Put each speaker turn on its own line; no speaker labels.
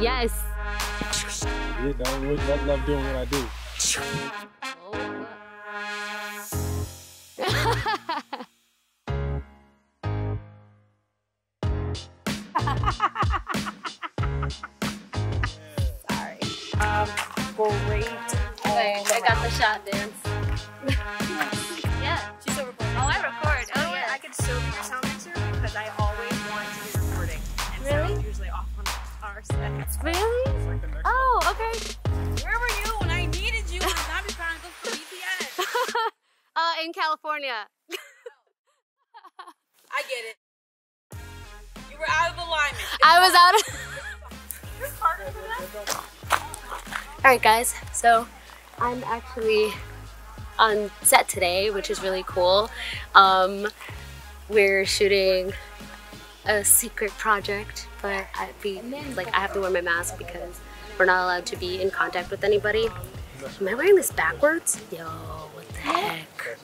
Yes.
Yeah, I really love, love doing what I do.
Sorry. Um, great.
Wait, I got the shot dance.
Set.
Really? Oh, okay.
Where were you when I needed you on Zombie Chronicles for BTS?
Uh, in California.
I get it. You were out of alignment.
I was out of. Alright, guys, so I'm actually on set today, which is really cool. Um, we're shooting a secret project, but I be like I have to wear my mask because we're not allowed to be in contact with anybody. Am I wearing this backwards? Yo, what the heck?